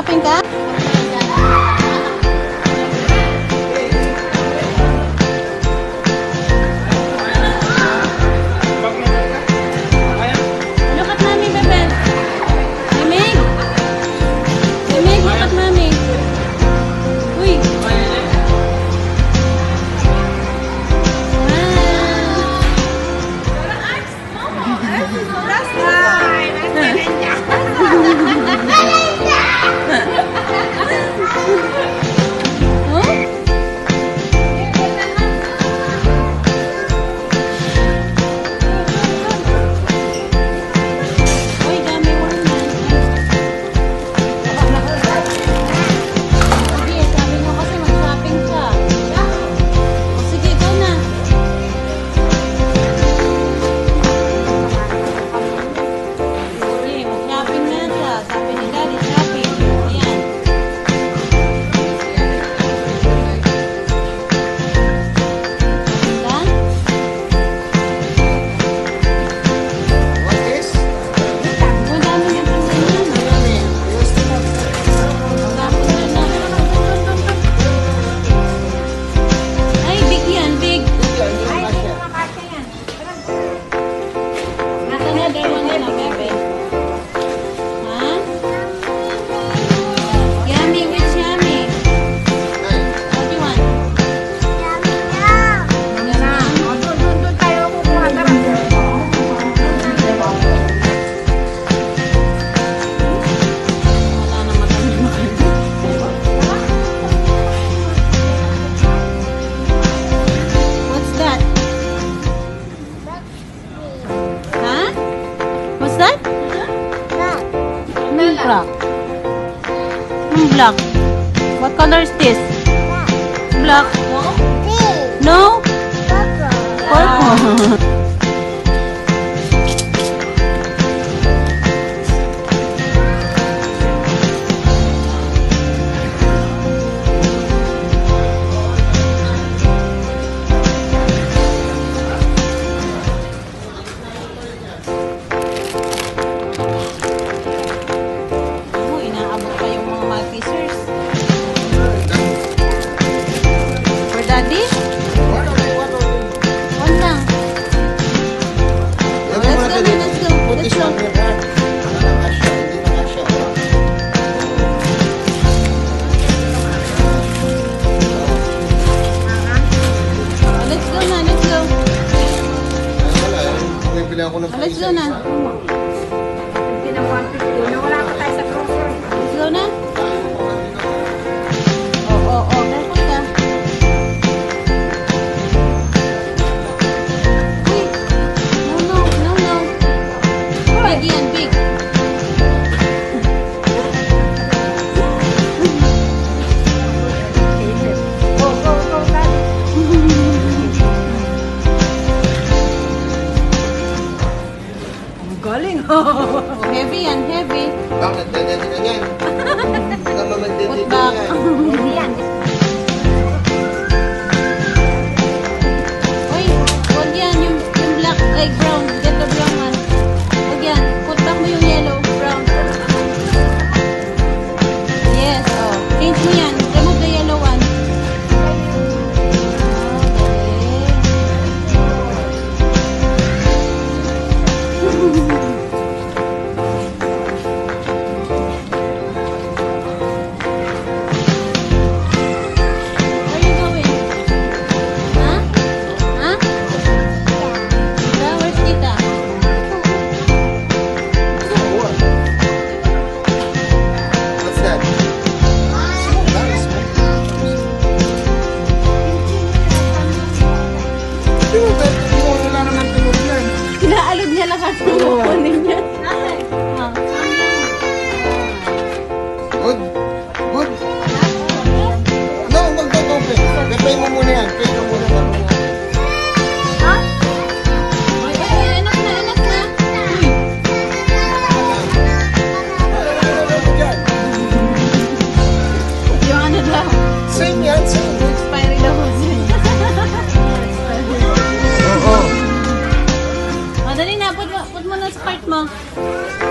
shopping kan? blue black. What color is this? Black. No? Purple. 还没吃呢。baby. Bakit? Ganyan din yan. Huwag ka din yan. Hindi yan. Johannes Breitmann.